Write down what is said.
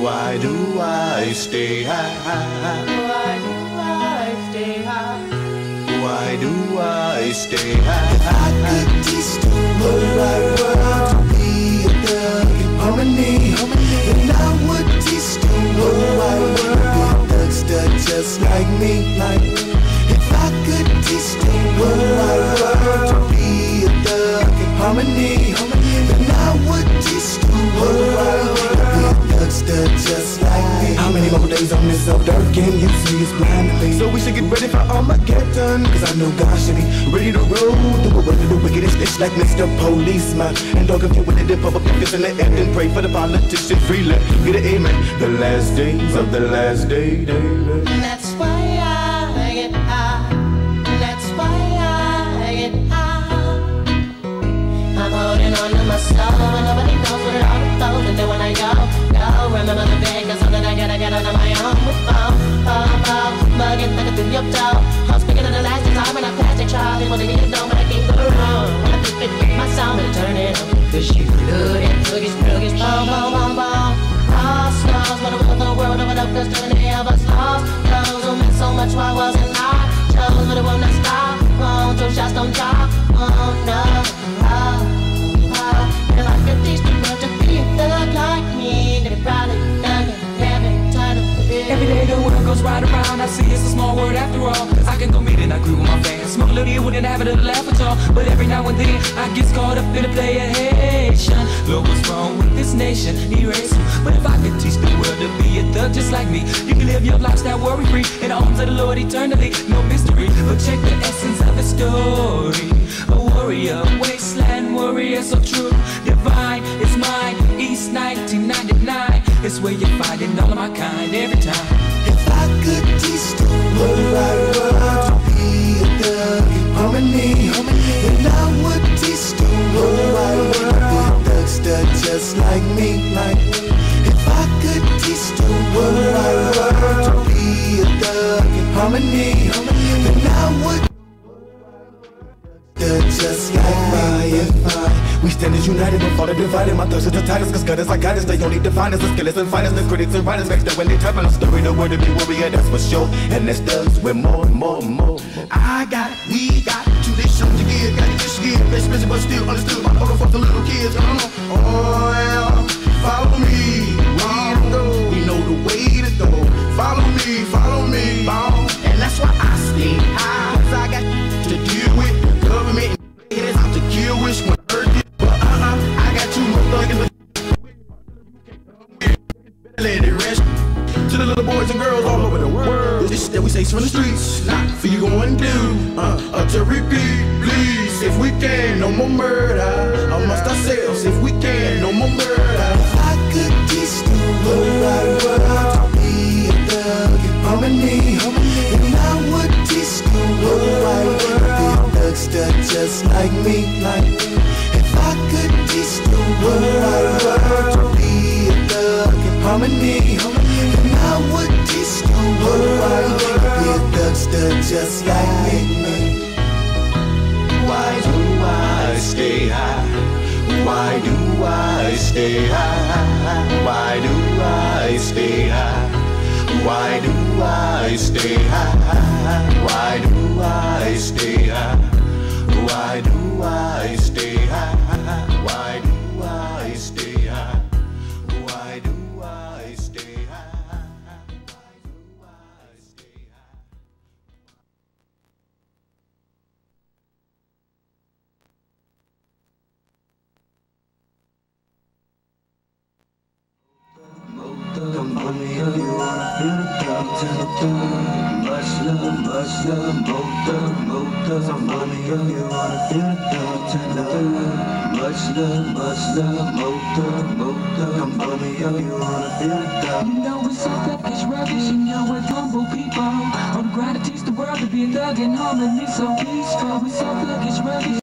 Why do I stay high? Why do I stay high? Why do I stay high? If I could teach the whole wide world to be a thug in harmony, then I would teach the whole wide world to be thugster just like me. Like if I could teach the whole wide world to be a thug in harmony, then I would teach the whole wide world thugster just like me. How many more days on this old dirt game you see is blind to me? So we should get ready for Armageddon, cause I know God should be ready to roll a world of the wickedest bitch like Mr. Policeman. And don't confuse with the a fist in the air and pray for the politicians freely. Get an amen. The last days of the last day, day. That's why I get high. That's why I get high. I'm holding on to my soul, and nobody knows what it all about. And then when I go, remember the day Cause all that I got, I got out of my own Oh, oh, oh 막엔 나가 I'm speaking than the last time when I passed a child It wasn't even know, but I can't go wrong I flip it, my sound and turn it up Cause you. good and boogies, boogies Boom, boom, boom, boom Lost souls, what a world, what world, what a world Cause too many of us lost Those who meant so much, why wasn't I chose But it will not stop, won't do shots, don't drop, won't, no right around. I see it's a small world after all. I can go meet and I agree with my fans. Smoke a little you wouldn't have it to laugh at all. But every now and then I get caught up in a play of hation. Look what's wrong with this nation, erase. But if I could teach the world to be a thug just like me, you can live your lifestyle worry free in the arms of the Lord eternally. No mystery, but check the essence of the story. A warrior, wasteland warrior, so true, divine. It's mine, East 1999. It's where you find it, all of my kind every time good deeds to her. They're just if I We stand as united and fall divided. My thirst is the tightest Cause God is like guidance. They only define us The skillers and finest The critics and writers Next to when they type on a story The word to be warrior That's for sure. And that's thugs with more more more. I got, we got two nations to give, got this to give, expensive but still understood by older folks, the little kids. Come on, oh little boys and girls all over the world. This shit that we say from the streets, not for you go and do. Uh, uh, to repeat, please, if we can, no more murder. Amongst ourselves, if we can, no more murder. If I could teach the whole wide world to be a thug in harmony, then I would teach the whole wide world to be a thugster just like me. Like if I could teach the whole wide world to be a thug in harmony, just like me. Why do I stay high? Why do I stay high? Why do I stay high? Why do I stay high? Why do I stay high? Why do I stay Başla, başla, bokta, bokta Samanya yuvarı yurtta tender Başla, başla, bokta, bokta Samanya yuvarı yurtta You know it's so selfish rubbish You know it's humble people. I'm trying to teach the world to be a thug and harmony So peaceful, We so thuggish ruggish